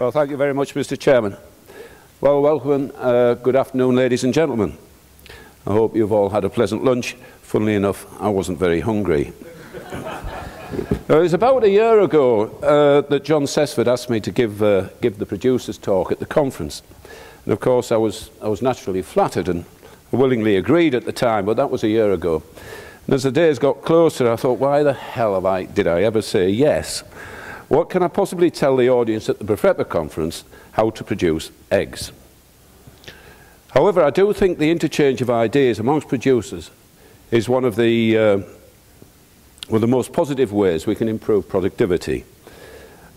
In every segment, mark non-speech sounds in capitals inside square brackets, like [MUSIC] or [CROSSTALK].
Well, thank you very much, Mr. Chairman. Well, welcome uh, good afternoon, ladies and gentlemen. I hope you've all had a pleasant lunch. Funnily enough, I wasn't very hungry. [LAUGHS] it was about a year ago uh, that John Sesford asked me to give, uh, give the producers' talk at the conference. And of course, I was, I was naturally flattered and willingly agreed at the time, but that was a year ago. And as the days got closer, I thought, why the hell I, did I ever say yes? What can I possibly tell the audience at the BFREPA conference how to produce eggs? However, I do think the interchange of ideas amongst producers is one of the, uh, the most positive ways we can improve productivity,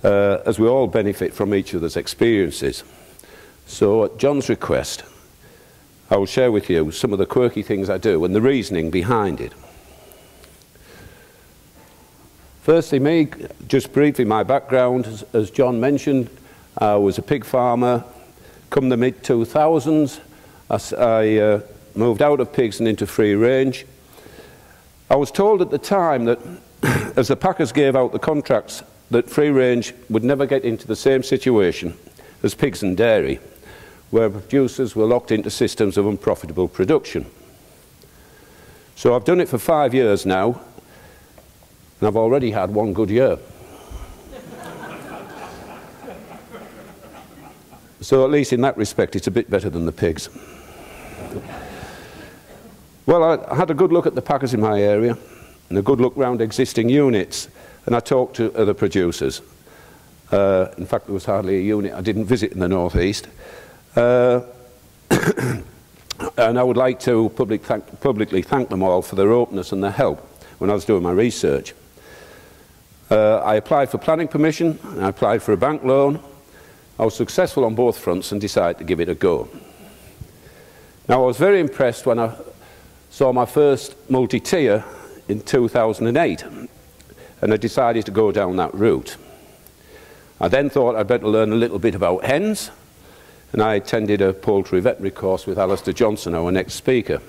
uh, as we all benefit from each other's experiences. So, at John's request, I will share with you some of the quirky things I do and the reasoning behind it. Firstly, me, just briefly, my background, as, as John mentioned, I was a pig farmer. Come the mid-2000s, I, I uh, moved out of pigs and into free range. I was told at the time that [CLEARS THROAT] as the packers gave out the contracts, that free range would never get into the same situation as pigs and dairy, where producers were locked into systems of unprofitable production. So I've done it for five years now, and I've already had one good year. so at least in that respect, it's a bit better than the pigs. Well, I had a good look at the packers in my area and a good look round existing units, and I talked to other producers. Uh, in fact, there was hardly a unit I didn't visit in the northeast. Uh, [COUGHS] and I would like to public thank, publicly thank them all for their openness and their help when I was doing my research. Uh, I applied for planning permission, I applied for a bank loan. I was successful on both fronts and decided to give it a go. Now, I was very impressed when I saw my first multi-tier in 2008, and I decided to go down that route. I then thought I'd better learn a little bit about hens, and I attended a poultry veterinary course with Alistair Johnson, our next speaker.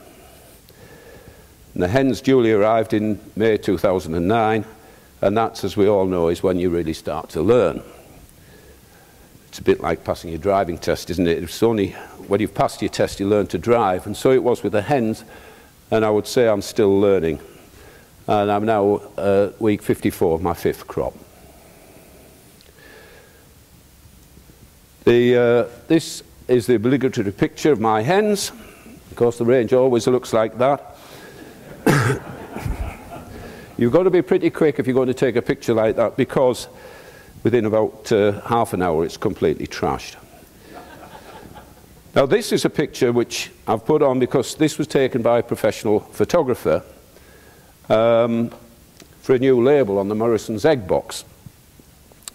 And the hens duly arrived in May 2009, and that's, as we all know, is when you really start to learn. It's a bit like passing your driving test, isn't it? It's only when you've passed your test you learn to drive. And so it was with the hens, and I would say I'm still learning. And I'm now uh, week 54 of my fifth crop. The, uh, this is the obligatory picture of my hens. Of course, the range always looks like that. [COUGHS] You've got to be pretty quick if you're going to take a picture like that because within about uh, half an hour it's completely trashed. Now this is a picture which I've put on because this was taken by a professional photographer um, for a new label on the Morrison's egg box.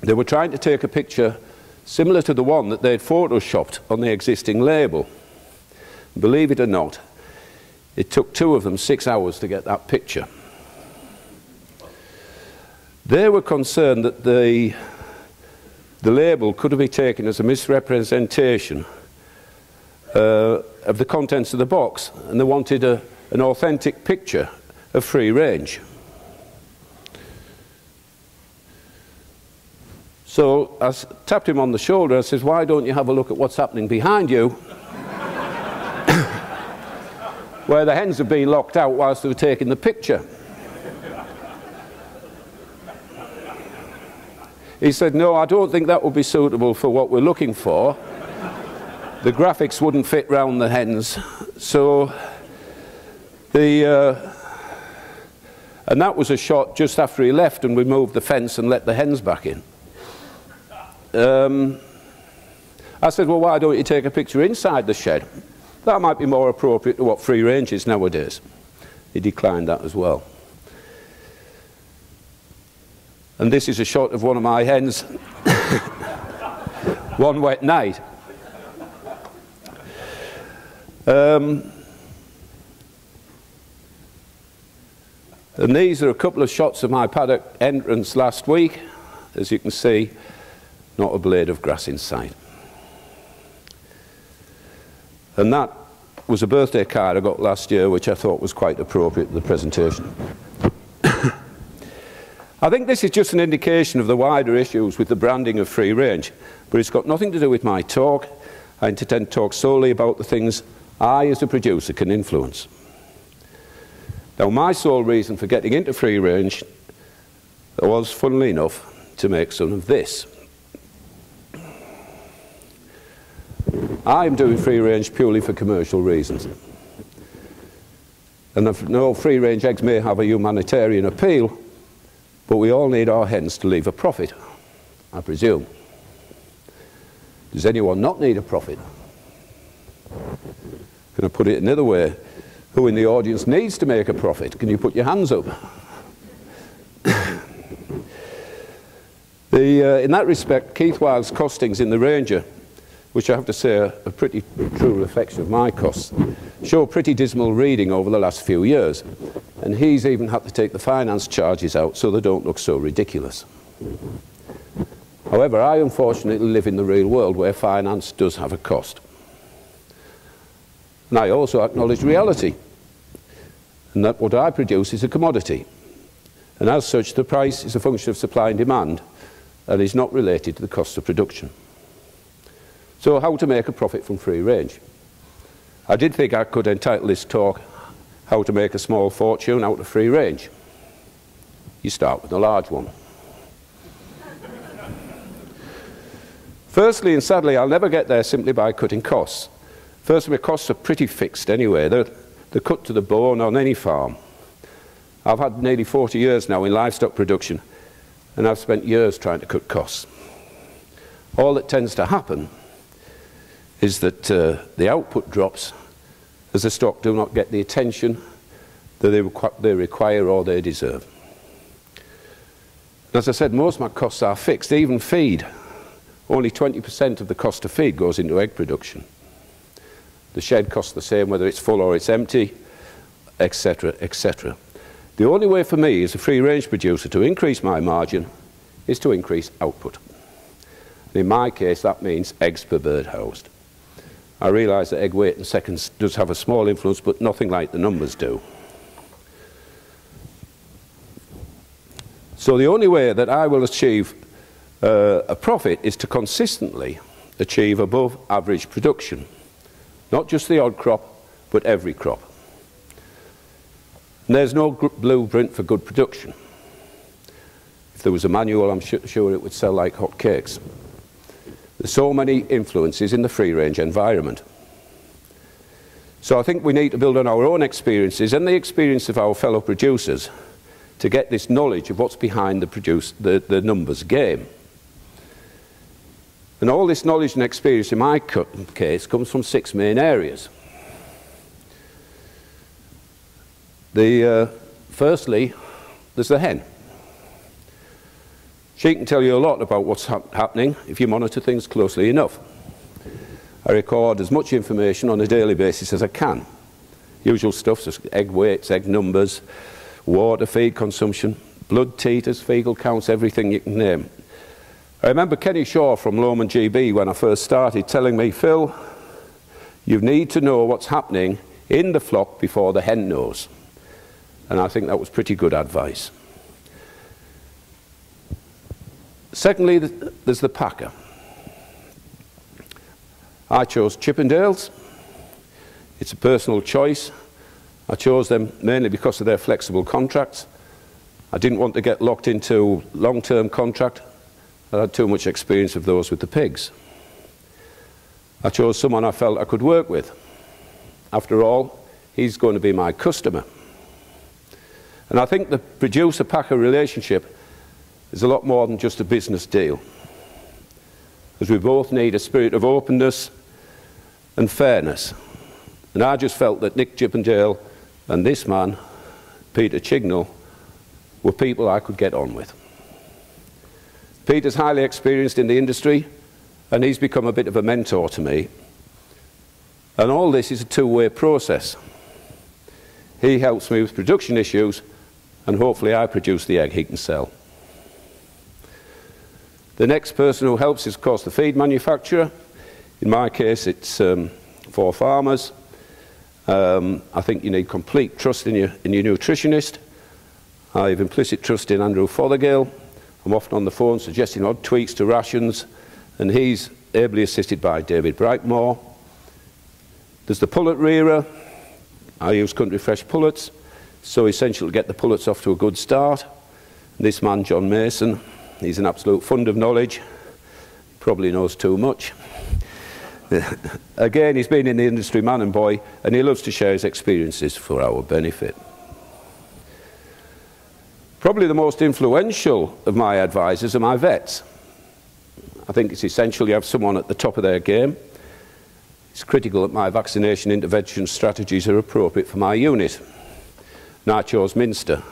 They were trying to take a picture similar to the one that they'd photoshopped on the existing label. Believe it or not, it took two of them six hours to get that picture. They were concerned that the, the label could be taken as a misrepresentation uh, of the contents of the box, and they wanted a, an authentic picture of free range. So I tapped him on the shoulder. I said, Why don't you have a look at what's happening behind you? [COUGHS] Where the hens have been locked out whilst they were taking the picture. He said, no, I don't think that would be suitable for what we're looking for. the graphics wouldn't fit round the hens. So the... Uh, and that was a shot just after he left and we moved the fence and let the hens back in. Um, I said, well, why don't you take a picture inside the shed? That might be more appropriate to what free range is nowadays. He declined that as well. And this is a shot of one of my hens [LAUGHS] one wet night. Um, and these are a couple of shots of my paddock entrance last week. As you can see, not a blade of grass in sight. And that was a birthday card I got last year, which I thought was quite appropriate to the presentation. I think this is just an indication of the wider issues with the branding of free range. but it's got nothing to do with my talk. I intend to talk solely about the things I, as a producer, can influence. Now, my sole reason for getting into free range was, funnily enough, to make some of this. I'm doing free range purely for commercial reasons. And I know free range eggs may have a humanitarian appeal, but we all need our hens to leave a profit, I presume. Does anyone not need a profit? Can I put it another way? Who in the audience needs to make a profit? Can you put your hands up? [COUGHS] the, uh, in that respect, Keith Wilde's costings in the Ranger, which I have to say are a pretty true reflection of my costs, show pretty dismal reading over the last few years. And he's even had to take the finance charges out so they don't look so ridiculous. However, I unfortunately live in the real world where finance does have a cost. And I also acknowledge reality, and that what I produce is a commodity. And as such, the price is a function of supply and demand and is not related to the cost of production. So how to make a profit from free range? I did think I could entitle this talk, How to Make a Small Fortune Out of Free Range. You start with a large one. Firstly, and sadly, I'll never get there simply by cutting costs. Firstly, costs are pretty fixed anyway. They're, they're cut to the bone on any farm. I've had nearly 40 years now in livestock production, and I've spent years trying to cut costs. All that tends to happen is that uh, the output drops as the stock do not get the attention that they, requ they require or they deserve. As I said, most of my costs are fixed, even feed. Only 20% of the cost of feed goes into egg production. The shed costs the same whether it's full or it's empty, etc., etc. The only way for me as a free-range producer to increase my margin is to increase output. And in my case, that means eggs per bird housed. I realise that egg weight in seconds does have a small influence, but nothing like the numbers do. So the only way that I will achieve uh, a profit is to consistently achieve above average production. Not just the odd crop, but every crop. And there's no blueprint for good production. If there was a manual, I'm sure it would sell like hotcakes. So many influences in the free-range environment. So I think we need to build on our own experiences and the experience of our fellow producers to get this knowledge of what's behind the, produce, the, the numbers game. And all this knowledge and experience in my case comes from six main areas. The, uh, firstly, there's the hen. She can tell you a lot about what's ha happening if you monitor things closely enough. I record as much information on a daily basis as I can. Usual stuff, so egg weights, egg numbers, water, feed consumption, blood titers, fecal counts, everything you can name. I remember Kenny Shaw from Lohmann GB when I first started telling me, Phil, you need to know what's happening in the flock before the hen knows. And I think that was pretty good advice. Secondly, there's the packer. I chose Chippendales. It's a personal choice. I chose them mainly because of their flexible contracts. I didn't want to get locked into long-term contract I had too much experience of those with the pigs. I chose someone I felt I could work with. After all, he's going to be my customer. And I think the producer-packer relationship is a lot more than just a business deal. Because we both need a spirit of openness and fairness. And I just felt that Nick Chippendale and this man, Peter Chignell, were people I could get on with. Peter's highly experienced in the industry, and he's become a bit of a mentor to me. And all this is a two-way process. He helps me with production issues, and hopefully I produce the egg he can sell. The next person who helps is, of course, the feed manufacturer. In my case, it's um, ForFarmers. Um, I think you need complete trust in your, in your nutritionist. I have implicit trust in Andrew Fothergill. I'm often on the phone suggesting odd tweaks to rations and he's ably assisted by David Brightmore. There's the pullet rearer. I use country fresh pullets, so essential to get the pullets off to a good start. This man, John Mason, he's an absolute fund of knowledge, probably knows too much. [LAUGHS] Again, he's been in the industry man and boy, and he loves to share his experiences for our benefit. Probably the most influential of my advisors are my vets. I think it's essential you have someone at the top of their game. It's critical that my vaccination intervention strategies are appropriate for my unit. Now I chose Minster,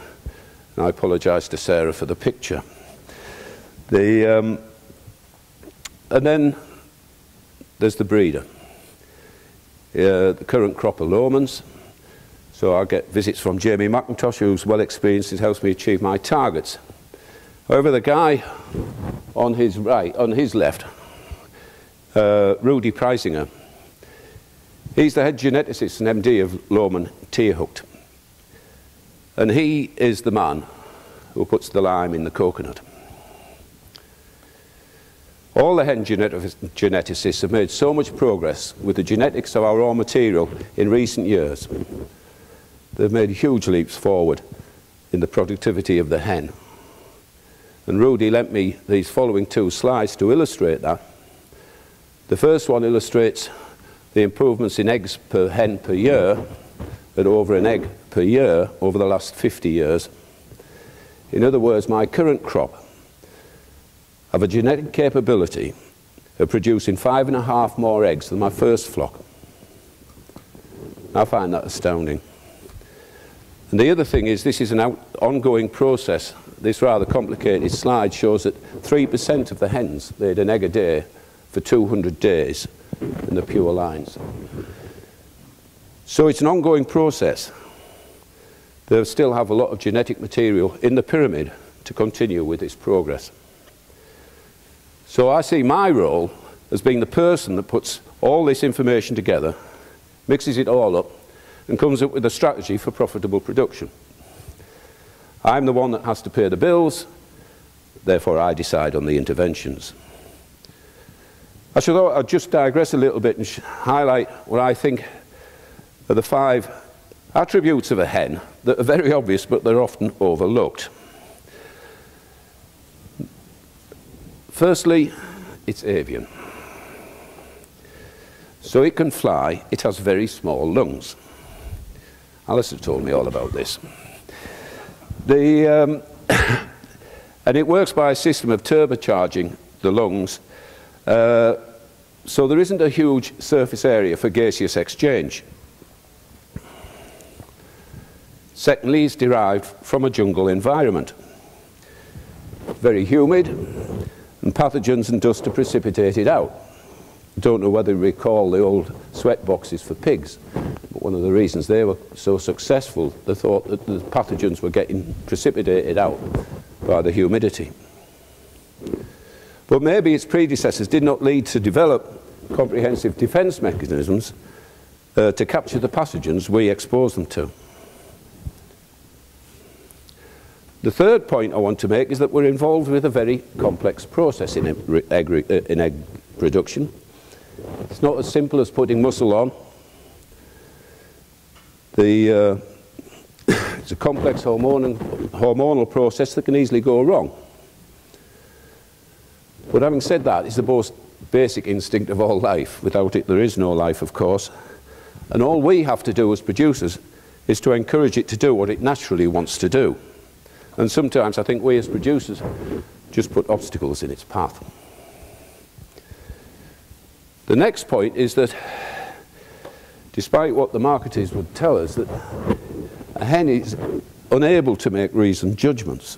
and I apologise to Sarah for the picture. The, um, and then there's the breeder. Uh, the current crop of Lohmanns. So I get visits from Jamie McIntosh, who's well experienced and helps me achieve my targets. However, the guy on his right, on his left, uh, Rudy Preisinger, he's the head geneticist and MD of Lohmann Tierzucht. And he is the man who puts the lime in the coconut. All the hen geneticists have made so much progress with the genetics of our raw material in recent years. They've made huge leaps forward in the productivity of the hen. And Rudy lent me these following two slides to illustrate that. The first one illustrates the improvements in eggs per hen per year at over an egg per year over the last 50 years. In other words, my current crop have a genetic capability of producing five and a half more eggs than my first flock. I find that astounding. And the other thing is this is an ongoing process. This rather complicated slide shows that 3% of the hens laid an egg a day for 200 days in the pure lines. So it's an ongoing process. They still have a lot of genetic material in the pyramid to continue with this progress. So I see my role as being the person that puts all this information together, mixes it all up, and comes up with a strategy for profitable production. I'm the one that has to pay the bills, therefore I decide on the interventions. I should I'll just digress a little bit and highlight what I think are the five attributes of a hen that are very obvious but they're often overlooked. Firstly, it's avian. So it can fly, it has very small lungs. Alistair told me all about this. The, um, [COUGHS] and it works by a system of turbocharging the lungs, uh, so there isn't a huge surface area for gaseous exchange. Secondly, it's derived from a jungle environment. Very humid, and pathogens and dust are precipitated out. I don't know whether you recall the old sweat boxes for pigs. But one of the reasons they were so successful, they thought that the pathogens were getting precipitated out by the humidity. But maybe its predecessors did not lead to develop comprehensive defence mechanisms uh, to capture the pathogens we expose them to. The third point I want to make is that we're involved with a very complex process in egg, uh, in egg production. It's not as simple as putting muscle on. The, uh, [COUGHS] it's a complex hormonal, hormonal process that can easily go wrong. But having said that, it's the most basic instinct of all life. Without it, there is no life, of course. And all we have to do as producers is to encourage it to do what it naturally wants to do. And sometimes I think we as producers just put obstacles in its path. The next point is that despite what the marketers would tell us, that a hen is unable to make reasoned judgments.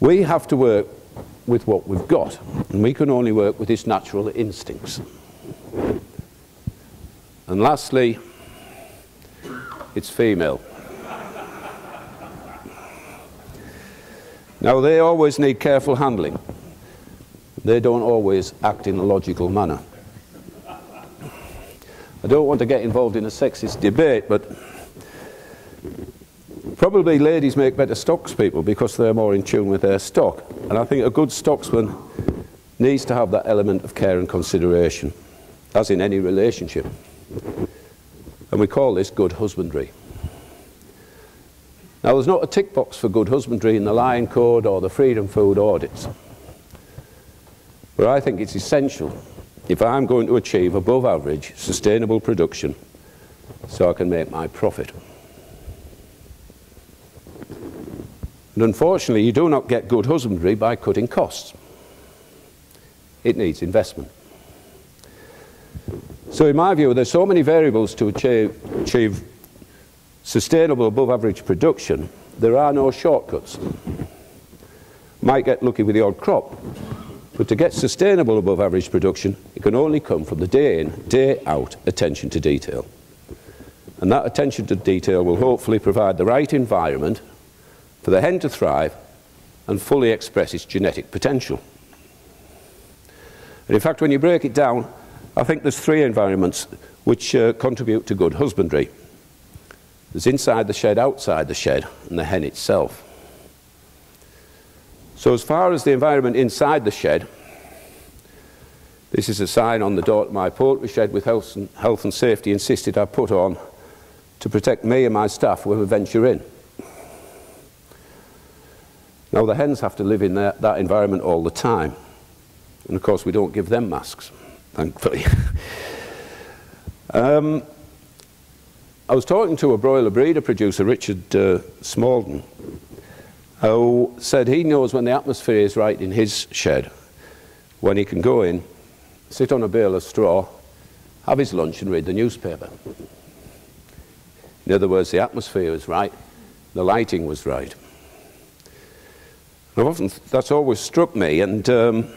We have to work with what we've got, and we can only work with its natural instincts. And lastly, it's female. Now, they always need careful handling. They don't always act in a logical manner. I don't want to get involved in a sexist debate, but probably ladies make better stocks people because they're more in tune with their stock. And I think a good stocksman needs to have that element of care and consideration, as in any relationship. And we call this good husbandry. Now, there's not a tick box for good husbandry in the Lion Code or the Freedom Food audits. But I think it's essential if I'm going to achieve above average sustainable production so I can make my profit. And unfortunately, you do not get good husbandry by cutting costs. It needs investment. So in my view, there's so many variables to achieve, achieve sustainable above average production, there are no shortcuts. Might get lucky with the odd crop, but to get sustainable above average production, it can only come from the day in, day out attention to detail. And that attention to detail will hopefully provide the right environment for the hen to thrive and fully express its genetic potential. And in fact, when you break it down, I think there's three environments which uh, contribute to good husbandry. There's inside the shed, outside the shed, and the hen itself. So as far as the environment inside the shed, this is a sign on the door to my poultry shed with health and, health and safety insisted I put on to protect me and my staff when we venture in. Now the hens have to live in that, that environment all the time. And of course we don't give them masks, thankfully. [LAUGHS] um, I was talking to a broiler breeder producer, Richard uh, who said he knows when the atmosphere is right in his shed, when he can go in, sit on a bale of straw, have his lunch and read the newspaper. In other words, the atmosphere was right, the lighting was right. Often, that's always struck me, and um,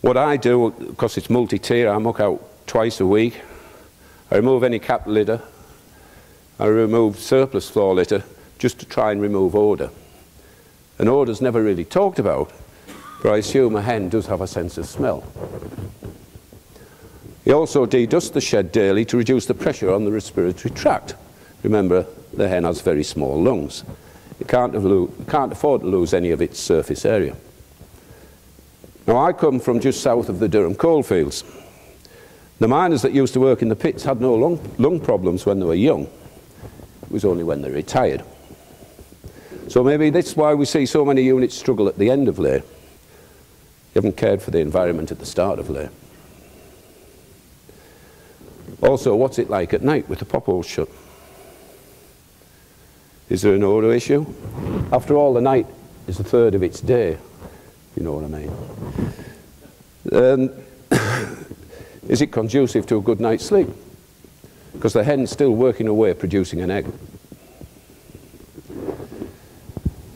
what I do, because it's multi-tier, I muck out twice a week. I remove any cap litter, I removed surplus floor litter just to try and remove odour. And odour's never really talked about, but I assume a hen does have a sense of smell. He also de-dusts the shed daily to reduce the pressure on the respiratory tract. Remember, the hen has very small lungs. It can't, can't afford to lose any of its surface area. Now, I come from just south of the Durham coalfields. The miners that used to work in the pits had no lung, lung problems when they were young. It was only when they retired. So maybe that's why we see so many units struggle at the end of lay. You haven't cared for the environment at the start of lay. Also, what's it like at night with the pop holes shut? Is there an odour issue? After all, the night is a third of its day, you know what I mean. Um, [COUGHS] is it conducive to a good night's sleep? Because the hen's still working away producing an egg.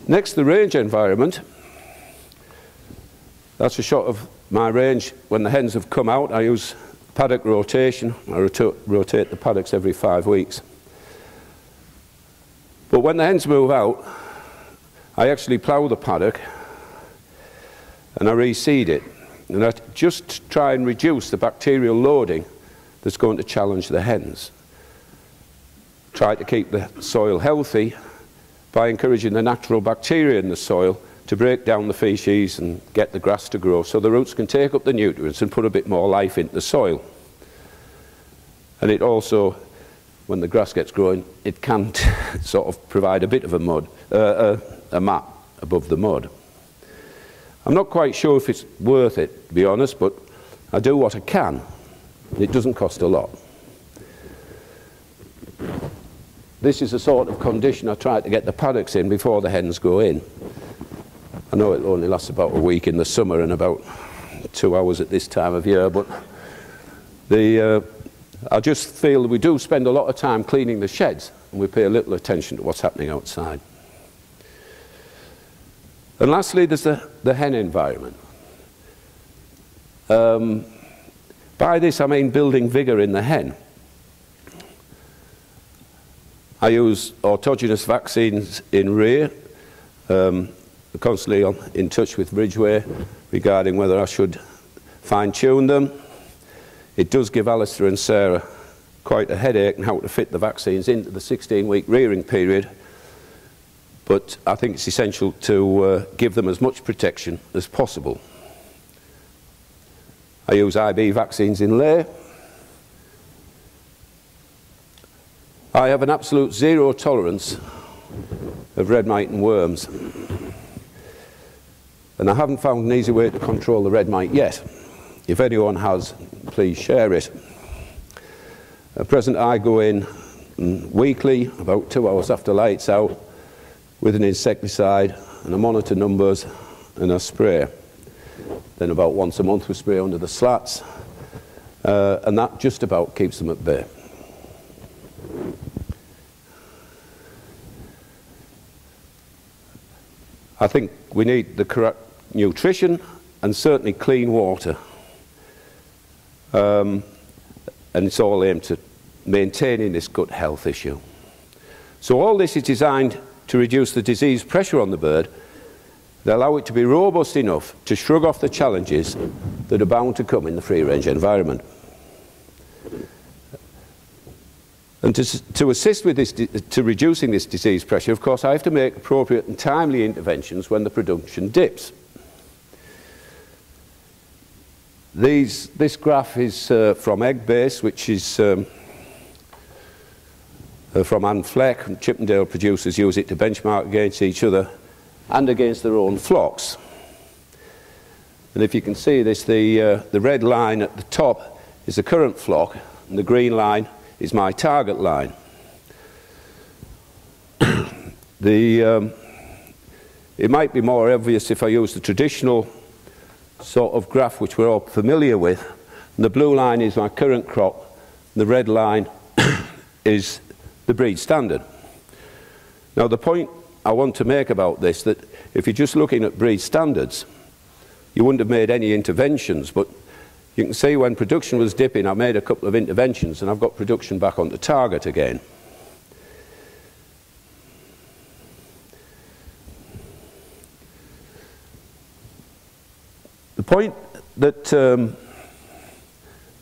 Next, the range environment. That's a shot of my range when the hens have come out. I use paddock rotation. I rotate the paddocks every five weeks. But when the hens move out, I actually plough the paddock and I reseed it. And I just try and reduce the bacterial loading that's going to challenge the hens. Try to keep the soil healthy by encouraging the natural bacteria in the soil to break down the feces and get the grass to grow so the roots can take up the nutrients and put a bit more life into the soil. And it also, when the grass gets growing, it can [LAUGHS] sort of provide a bit of a mud, uh, a, a mat above the mud. I'm not quite sure if it's worth it, to be honest, but I do what I can. It doesn't cost a lot. This is the sort of condition I try to get the paddocks in before the hens go in. I know it only lasts about a week in the summer and about two hours at this time of year, but the, uh, I just feel we do spend a lot of time cleaning the sheds and we pay a little attention to what's happening outside. And lastly, there's the, the hen environment. Um, by this I mean building vigour in the hen. I use autogenous vaccines in rear. Um, constantly on, in touch with Ridgeway regarding whether I should fine-tune them. It does give Alistair and Sarah quite a headache and how to fit the vaccines into the 16-week rearing period. But I think it's essential to uh, give them as much protection as possible I use IB vaccines in lay. I have an absolute zero tolerance of red mite and worms. And I haven't found an easy way to control the red mite yet. If anyone has, please share it. At present, I go in mm, weekly, about two hours after lights out, with an insecticide, and I monitor numbers and I spray. Then about once a month we spray under the slats, uh, and that just about keeps them at bay. I think we need the correct nutrition and certainly clean water. Um, and it's all aimed at maintaining this gut health issue. So all this is designed to reduce the disease pressure on the bird and allow it to be robust enough to shrug off the challenges that are bound to come in the free-range environment. And to, to assist with this, to reducing this disease pressure, of course, I have to make appropriate and timely interventions when the production dips. These, this graph is uh, from Eggbase, which is um, uh, from Anne Fleck. Chippendale producers use it to benchmark against each other and against their own flocks. And if you can see this, the, uh, the red line at the top is the current flock, and the green line is my target line. [COUGHS] the, um, it might be more obvious if I use the traditional sort of graph which we're all familiar with. And the blue line is my current crop, the red line [COUGHS] is the breed standard. Now the point I want to make about this that if you're just looking at breed standards, you wouldn't have made any interventions, but you can see when production was dipping, I made a couple of interventions and I've got production back on the target again. The point that um,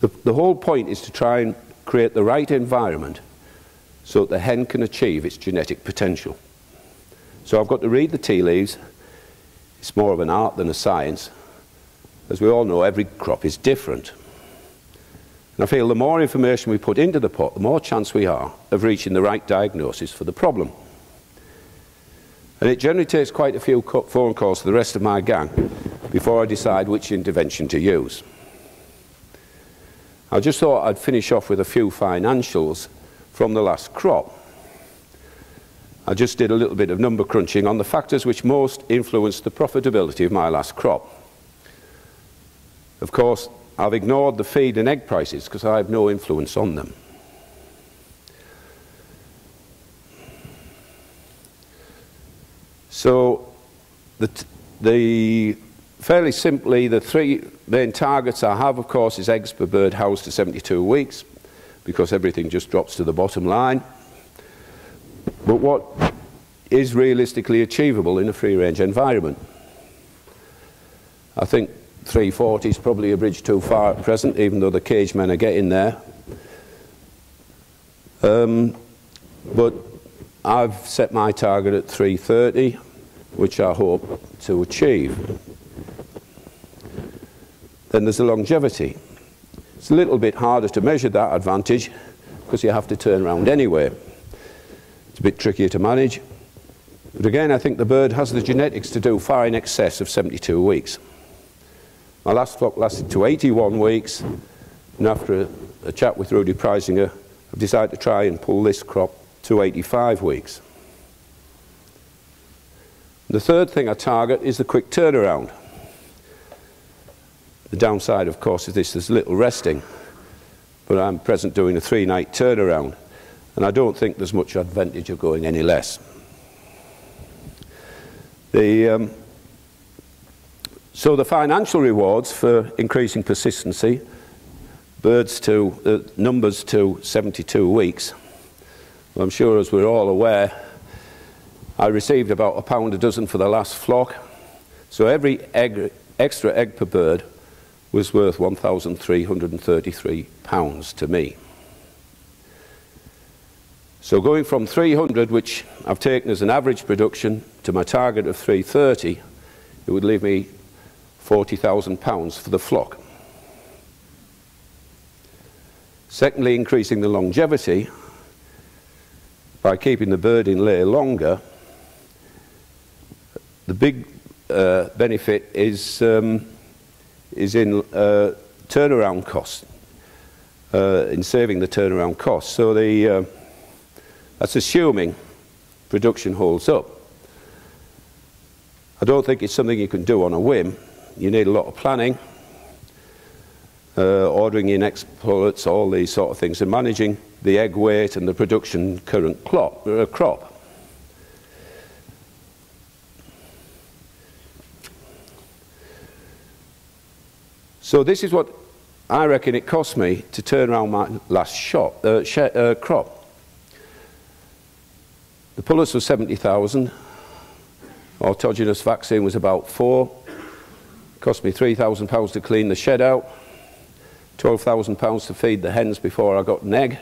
the, the whole point is to try and create the right environment so that the hen can achieve its genetic potential. So I've got to read the tea leaves. It's more of an art than a science. As we all know, every crop is different. And I feel the more information we put into the pot, the more chance we are of reaching the right diagnosis for the problem. And it generally takes quite a few phone calls to the rest of my gang before I decide which intervention to use. I just thought I'd finish off with a few financials from the last crop. I just did a little bit of number crunching on the factors which most influenced the profitability of my last crop. Of course, I've ignored the feed and egg prices because I have no influence on them. So, the, the, fairly simply, the three main targets I have, of course, is eggs per bird housed to 72 weeks because everything just drops to the bottom line. But what is realistically achievable in a free-range environment? I think 340 is probably a bridge too far at present, even though the cage men are getting there. Um, but I've set my target at 330, which I hope to achieve. Then there's the longevity. It's a little bit harder to measure that advantage because you have to turn around anyway. It's a bit trickier to manage. But again, I think the bird has the genetics to do far in excess of 72 weeks. My last flock lasted to 81 weeks, and after a, a chat with Rudy Preisinger, I've decided to try and pull this crop to 85 weeks. The third thing I target is the quick turnaround. The downside, of course, is this, there's little resting, but I'm present doing a three-night turnaround, and I don't think there's much advantage of going any less. The, um, so the financial rewards for increasing persistency, birds to, uh, numbers to 72 weeks. Well, I'm sure as we're all aware, I received about a pound a dozen for the last flock. So every egg, extra egg per bird was worth 1,333 pounds to me. So going from 300, which I've taken as an average production, to my target of 330, it would leave me £40,000 for the flock. Secondly, increasing the longevity by keeping the bird in lay longer. The big uh, benefit is, um, is in uh, turnaround costs, uh, in saving the turnaround costs. So the, uh, that's assuming production holds up. I don't think it's something you can do on a whim. You need a lot of planning, uh, ordering in exports, all these sort of things, and managing the egg weight and the production current crop. Uh, crop. So this is what I reckon it cost me to turn around my last shop, uh, uh, crop. The pullets were 70,000. Autogenous vaccine was about four. Cost me £3,000 to clean the shed out. £12,000 to feed the hens before I got an egg.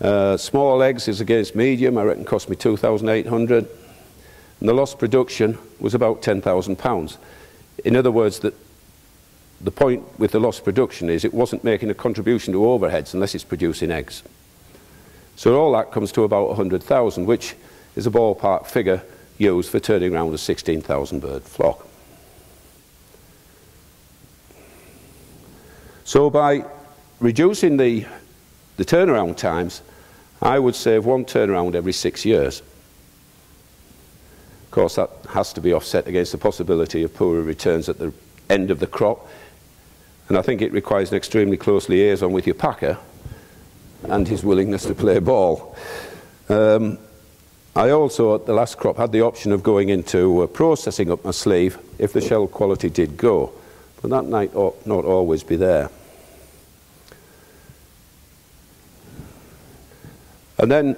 Uh, small eggs is against medium, I reckon cost me 2,800. And the lost production was about £10,000. In other words, that the point with the lost production is it wasn't making a contribution to overheads unless it's producing eggs. So all that comes to about 100,000, which is a ballpark figure used for turning around a 16,000 bird flock. So by reducing the, the turnaround times, I would save one turnaround every six years. Of course, that has to be offset against the possibility of poorer returns at the end of the crop. And I think it requires an extremely close liaison with your packer and his willingness to play ball. Um, I also, at the last crop, had the option of going into uh, processing up my sleeve if the shell quality did go. But that might not always be there. And then,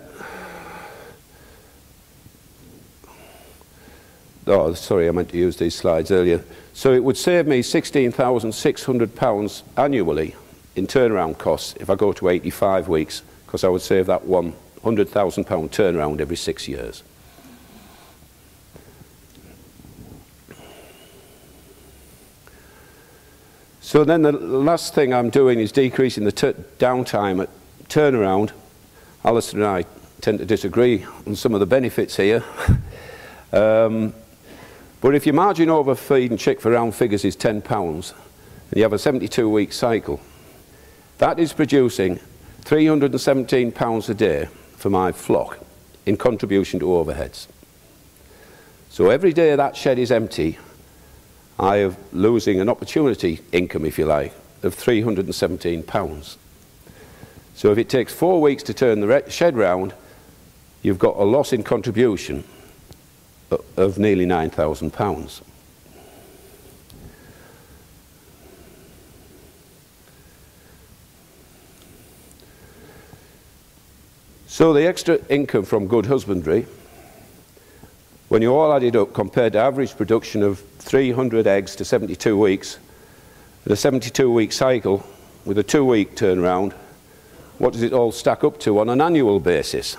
oh, sorry, I meant to use these slides earlier. So it would save me £16,600 annually in turnaround costs if I go to 85 weeks, because I would save that one £100,000 turnaround every six years. So then the last thing I'm doing is decreasing the downtime at turnaround. Alistair and I tend to disagree on some of the benefits here. [LAUGHS] um, but if your margin over feed and chick for round figures is £10 and you have a 72 week cycle, that is producing £317 a day for my flock in contribution to overheads. So every day that shed is empty, I am losing an opportunity income, if you like, of £317. So if it takes four weeks to turn the shed round, you've got a loss in contribution of nearly £9,000. So the extra income from good husbandry, when you all add it up compared to average production of 300 eggs to 72 weeks, the 72 week cycle with a two week turnaround, what does it all stack up to on an annual basis?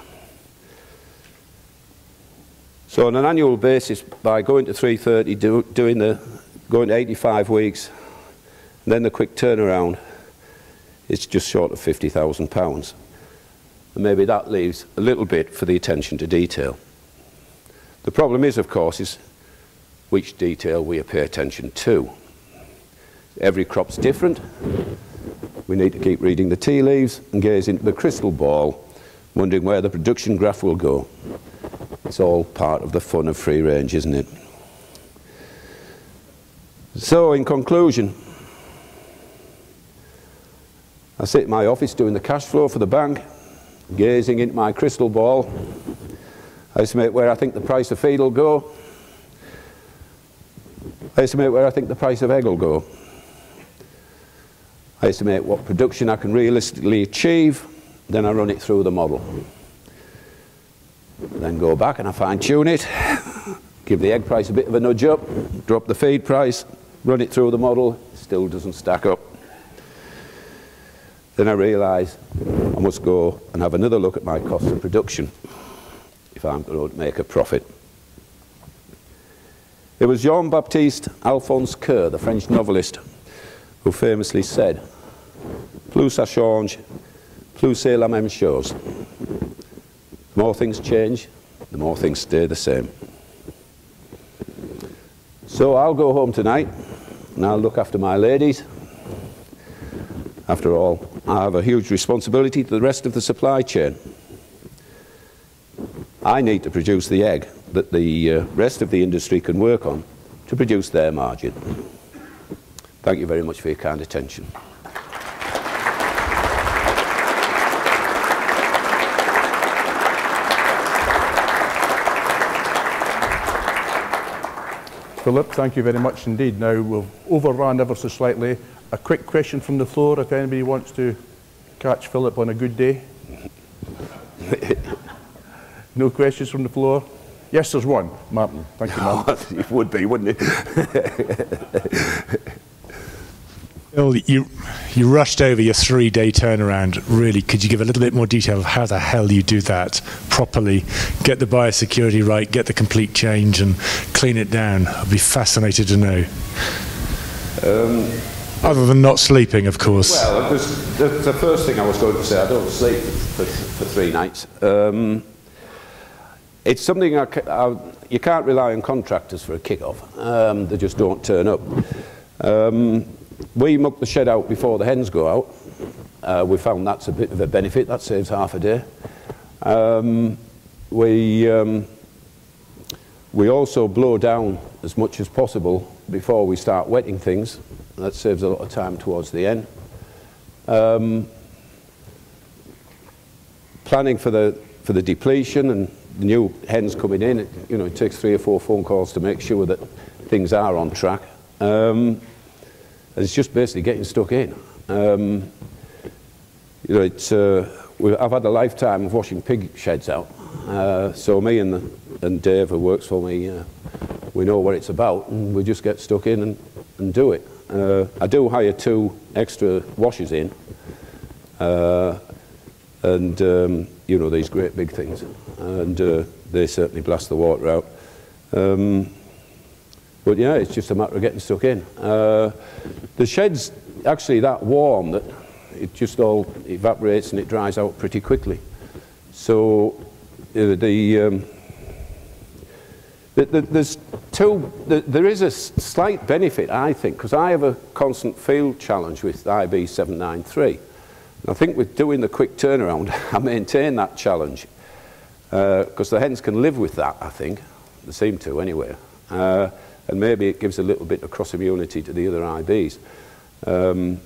So on an annual basis, by going to 330, do, doing the, going to 85 weeks, then the quick turnaround, it's just short of £50,000. And maybe that leaves a little bit for the attention to detail. The problem is, of course, is which detail we pay attention to. Every crop's different. We need to keep reading the tea leaves and gaze into the crystal ball, wondering where the production graph will go. It's all part of the fun of free range, isn't it? So, in conclusion, I sit in my office doing the cash flow for the bank gazing into my crystal ball. I estimate where I think the price of feed will go. I estimate where I think the price of egg will go. I estimate what production I can realistically achieve, then I run it through the model. Then go back and I fine tune it, [LAUGHS] give the egg price a bit of a nudge up, drop the feed price, run it through the model, still doesn't stack up. Then I realise I must go and have another look at my cost of production if I'm going to make a profit. It was Jean-Baptiste Alphonse Karr, the French novelist, who famously said, plus ça change, plus c'est la même chose. The more things change, the more things stay the same. So I'll go home tonight and I'll look after my ladies. After all, I have a huge responsibility to the rest of the supply chain. I need to produce the egg that the uh, rest of the industry can work on to produce their margin. Thank you very much for your kind attention. Philip, thank you very much indeed. Now, we've overrun ever so slightly. A quick question from the floor, if anybody wants to catch Philip on a good day. [LAUGHS] no questions from the floor? Yes, there's one. Martin. Thank you, Martin. [LAUGHS] it would be, wouldn't it? [LAUGHS] Phil, you, you rushed over your three day turnaround. Really, could you give a little bit more detail of how the hell you do that properly? Get the biosecurity right, get the complete change, and clean it down. I'd be fascinated to know. Um, Other than not sleeping, of course. Well, it was, the, the, first thing I was going to say, I don't sleep for, for three nights. Um, it's something I, I, you can't rely on contractors for a kick-off. Um, they just don't turn up. Um, we muck the shed out before the hens go out. Uh, we found that's a bit of a benefit. That saves half a day. Um, we, um, we also blow down as much as possible before we start wetting things. That saves a lot of time towards the end. Um, planning for the, for the depletion and the new hens coming in, it, you know, it takes three or four phone calls to make sure that things are on track. Um, it's just basically getting stuck in. Um, you know, it's, uh, I've had a lifetime of washing pig sheds out. Uh, so me and, the, and Dave, who works for me, uh, we know what it's about, and we just get stuck in and, and do it. Uh, I do hire two extra washers in, uh, and um, you know these great big things, and uh, they certainly blast the water out. Um, but yeah, it's just a matter of getting stuck in. Uh, the shed's actually that warm that it just all evaporates and it dries out pretty quickly. So uh, the um, there's two, the, there is a slight benefit, I think, because I have a constant field challenge with IB793. I think with doing the quick turnaround, [LAUGHS] I maintain that challenge because uh, the hens can live with that, I think. They seem to, anyway. Uh, and maybe it gives a little bit of cross immunity to the other IBs. Um,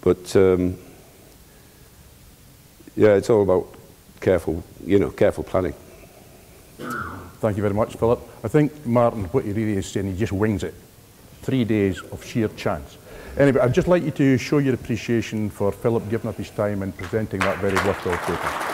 but um, yeah, it's all about careful, you know, careful planning. Thank you very much, Philip. I think, Martin, what he really is saying, he just wings it. Three days of sheer chance. Anyway, I'd just like you to show your appreciation for Philip giving up his time and presenting that very worthwhile paper.